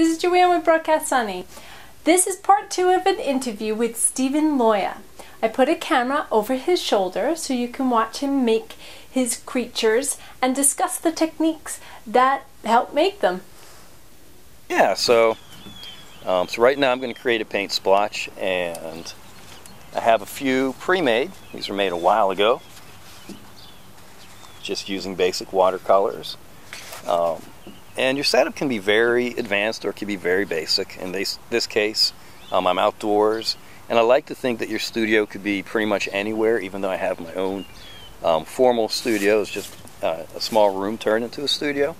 This is Joanne with Broadcast Sunny. This is part two of an interview with Stephen Loya. I put a camera over his shoulder so you can watch him make his creatures and discuss the techniques that help make them. Yeah, so um, so right now I'm going to create a paint splotch and I have a few pre-made. These were made a while ago. Just using basic watercolors. Um, and your setup can be very advanced or it can be very basic. In this, this case, um, I'm outdoors and I like to think that your studio could be pretty much anywhere even though I have my own um, formal studio. It's just uh, a small room turned into a studio.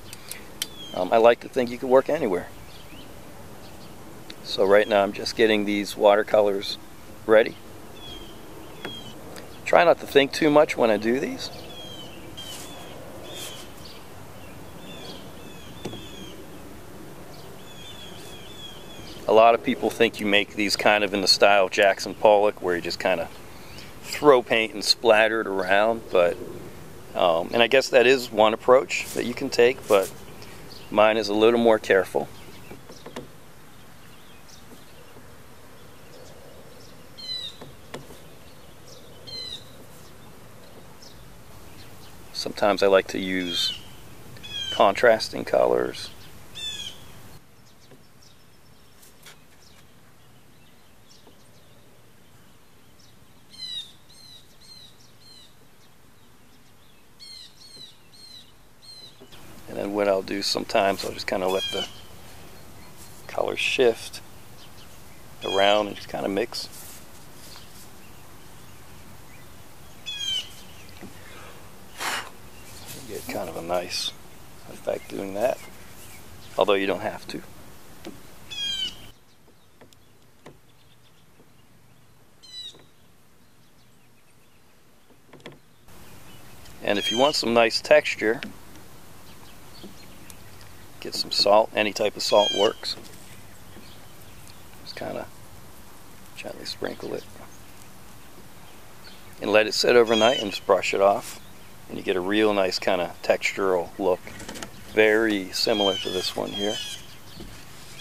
Um, I like to think you could work anywhere. So right now I'm just getting these watercolors ready. Try not to think too much when I do these. A lot of people think you make these kind of in the style of Jackson Pollock where you just kind of throw paint and splatter it around but um, and I guess that is one approach that you can take but mine is a little more careful. Sometimes I like to use contrasting colors. And then what I'll sometimes, I'll just kind of let the colors shift around and just kind of mix. get kind of a nice effect doing that, although you don't have to. And if you want some nice texture, get some salt. Any type of salt works. Just kind of gently sprinkle it. And let it sit overnight and just brush it off and you get a real nice kind of textural look. Very similar to this one here.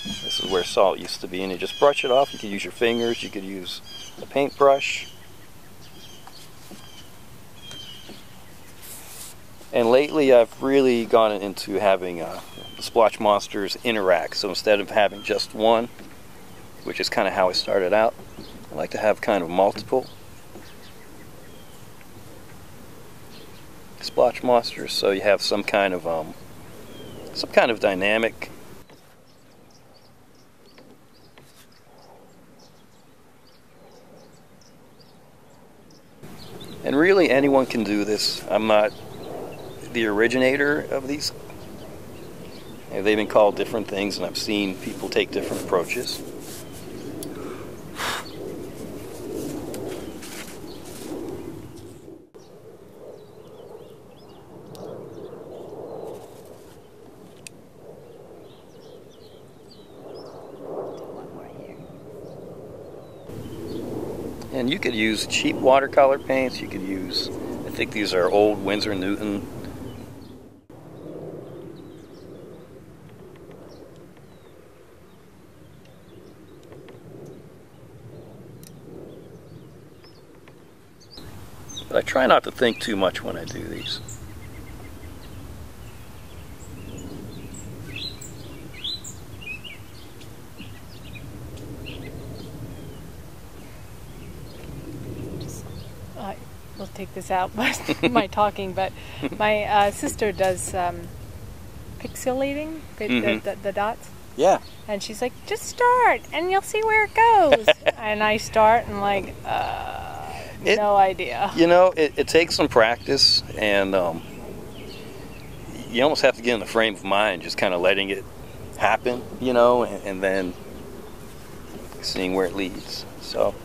This is where salt used to be, and you just brush it off. You could use your fingers, you could use a paintbrush. And lately I've really gone into having uh, Splotch Monsters interact. So instead of having just one, which is kind of how I started out, I like to have kind of multiple. splotch monsters so you have some kind of um, some kind of dynamic and really anyone can do this I'm not the originator of these they've been called different things and I've seen people take different approaches And you could use cheap watercolor paints. You could use, I think these are old Winsor Newton. But I try not to think too much when I do these. we'll take this out by my talking, but my uh, sister does um, pixelating, the, mm-hmm. the, the, dots. Yeah. And she's like, just start and you'll see where it goes. and I start and like, uh, it, no idea. You know, it, it takes some practice and um, you almost have to get in the frame of mind, just kind of letting it happen, you know, and, and then seeing where it leads. So.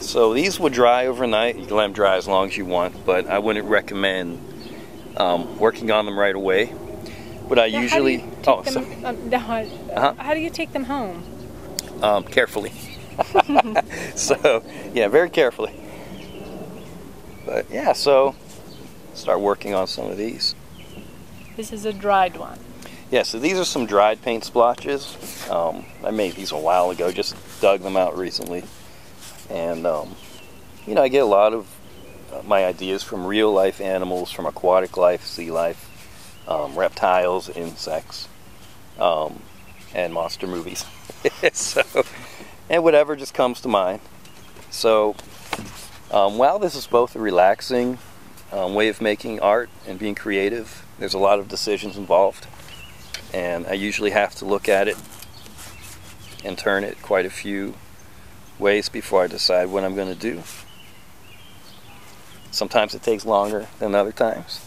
So these would dry overnight. You can let them dry as long as you want, but I wouldn't recommend um, working on them right away. But I now, usually oh them, um, uh-huh. how do you take them home? Um, carefully. so yeah, very carefully. But yeah, so start working on some of these. This is a dried one. Yeah, so these are some dried paint splotches. Um, I made these a while ago, just dug them out recently. And, um, you know, I get a lot of uh, my ideas from real life animals, from aquatic life, sea life, um, reptiles, insects, um, and monster movies. so, and whatever just comes to mind. So, um, while this is both a relaxing um, way of making art and being creative, there's a lot of decisions involved and I usually have to look at it and turn it quite a few ways before I decide what I'm going to do. Sometimes it takes longer than other times.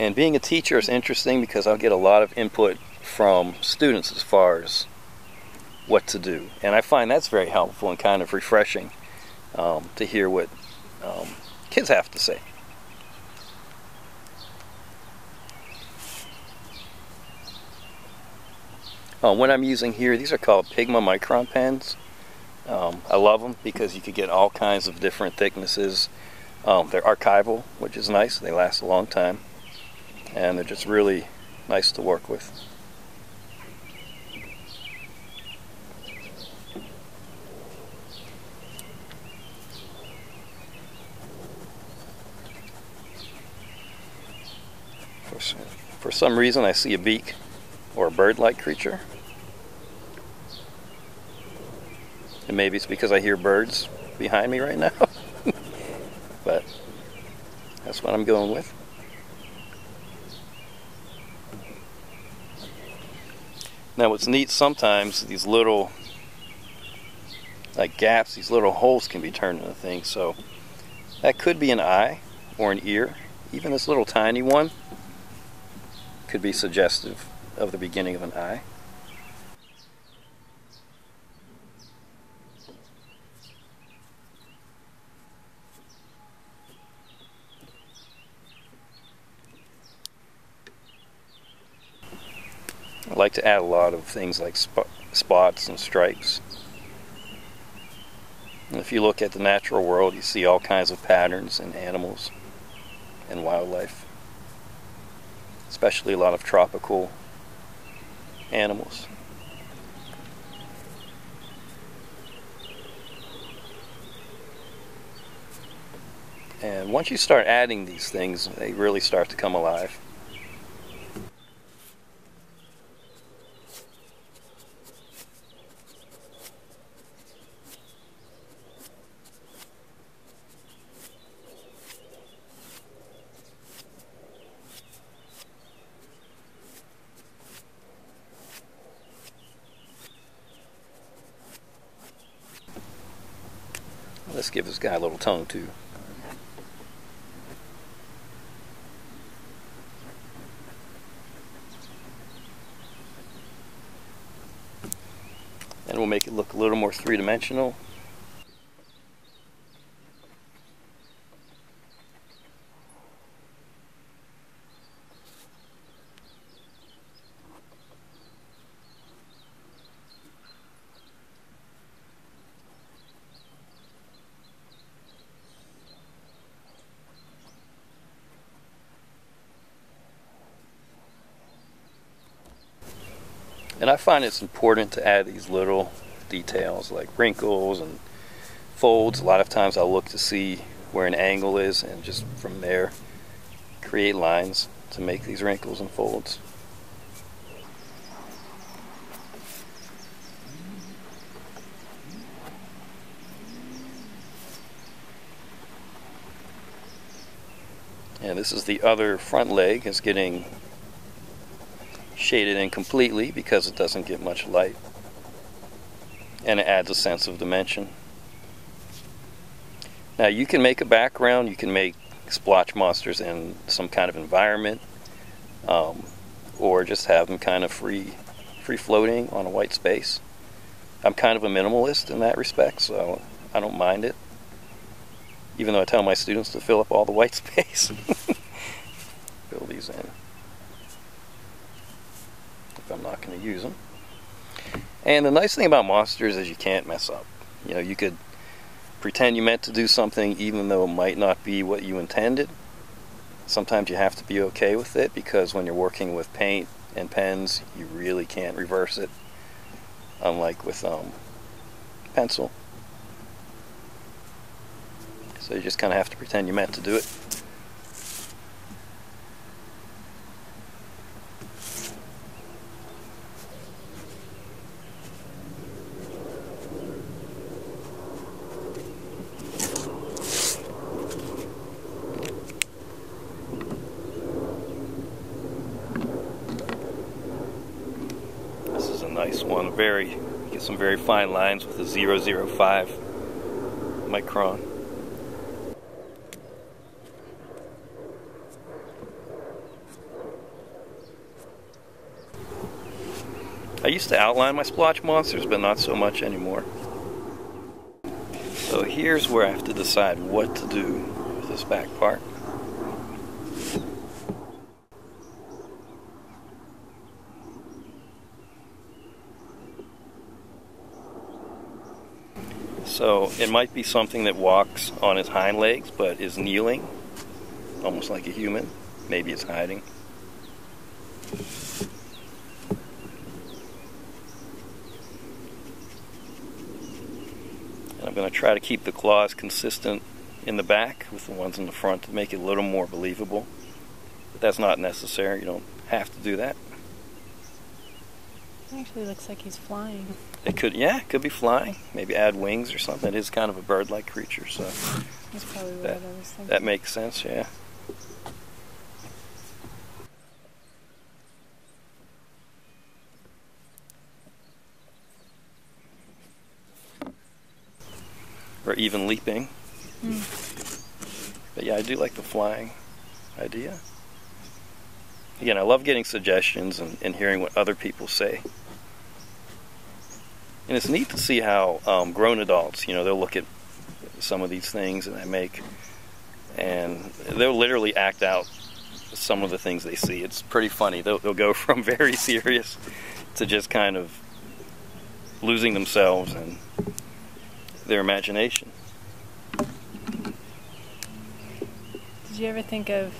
And being a teacher is interesting because I'll get a lot of input from students as far as what to do. And I find that's very helpful and kind of refreshing um, to hear what um, kids have to say. Um, what I'm using here, these are called Pigma Micron pens. Um, I love them because you can get all kinds of different thicknesses. Um, they're archival, which is nice. They last a long time. And they're just really nice to work with. For some reason, I see a beak or a bird-like creature. And maybe it's because I hear birds behind me right now. but that's what I'm going with. Now what's neat sometimes, these little like gaps, these little holes can be turned into things. So that could be an eye or an ear. Even this little tiny one could be suggestive of the beginning of an eye. Like to add a lot of things like sp spots and stripes. And if you look at the natural world, you see all kinds of patterns in animals and wildlife especially a lot of tropical animals. And once you start adding these things, they really start to come alive. Give this guy a little tongue too. And we'll make it look a little more three-dimensional. And I find it's important to add these little details like wrinkles and folds. A lot of times I'll look to see where an angle is and just from there create lines to make these wrinkles and folds. And this is the other front leg is getting shaded in completely because it doesn't get much light and it adds a sense of dimension. Now you can make a background, you can make splotch monsters in some kind of environment um, or just have them kind of free free floating on a white space. I'm kind of a minimalist in that respect so I don't mind it even though I tell my students to fill up all the white space. fill these in. I'm not going to use them. And the nice thing about monsters is you can't mess up. You know, you could pretend you meant to do something even though it might not be what you intended. Sometimes you have to be okay with it because when you're working with paint and pens, you really can't reverse it, unlike with um, pencil. So you just kind of have to pretend you meant to do it. Nice one. Very, get some very fine lines with a 005 micron. I used to outline my splotch monsters, but not so much anymore. So here's where I have to decide what to do with this back part. So it might be something that walks on its hind legs but is kneeling, almost like a human. Maybe it's hiding. And I'm going to try to keep the claws consistent in the back with the ones in the front to make it a little more believable. But that's not necessary. You don't have to do that. Actually looks like he's flying. It could, yeah, it could be flying. Maybe add wings or something. It is kind of a bird-like creature, so that's probably what that, I was thinking. That makes sense, yeah. Or even leaping. Mm. But yeah, I do like the flying idea. Again, I love getting suggestions and, and hearing what other people say and it's neat to see how um, grown adults, you know, they'll look at some of these things that I make, and they'll literally act out some of the things they see. It's pretty funny. They'll, they'll go from very serious to just kind of losing themselves and their imagination. Did you ever think of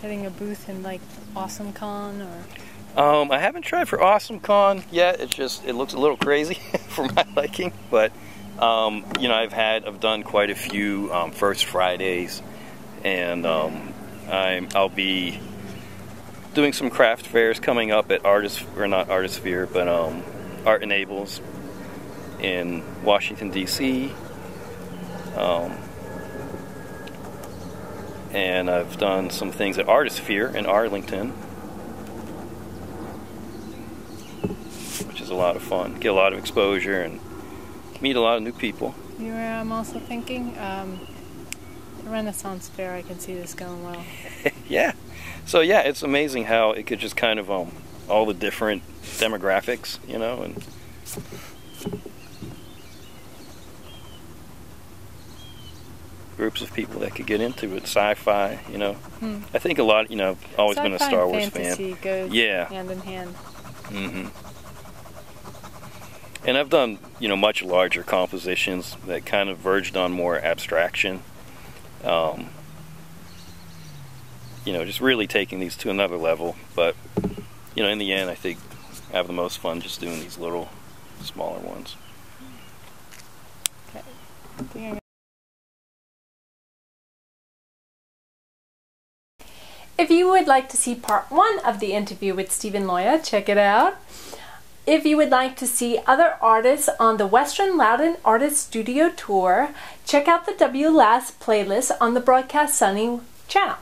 getting a booth in like Awesome Con or? Um, I haven't tried for Awesome Con yet. It's just it looks a little crazy for my liking, but um, you know I've had I've done quite a few um, First Fridays, and um, i will be doing some craft fairs coming up at Artist or not Artisphere, but um, Art Enables in Washington D.C. Um, and I've done some things at Artisphere in Arlington which is a lot of fun. Get a lot of exposure and meet a lot of new people. You know I'm also thinking? Um, the Renaissance Fair, I can see this going well. yeah. So, yeah, it's amazing how it could just kind of, um, all the different demographics, you know, and groups of people that could get into it. Sci-fi, you know. Hmm. I think a lot. You know, always been a Star Wars fan. Go yeah, hand in hand. Mm-hmm and I've done you know much larger compositions that kind of verged on more abstraction. Um, you know, just really taking these to another level. But you know, in the end, I think I have the most fun just doing these little smaller ones. Okay. If you would like to see part one of the interview with Stephen Loya, check it out. If you would like to see other artists on the Western Loudoun Artist Studio Tour, check out the WLAST playlist on the Broadcast Sunny channel.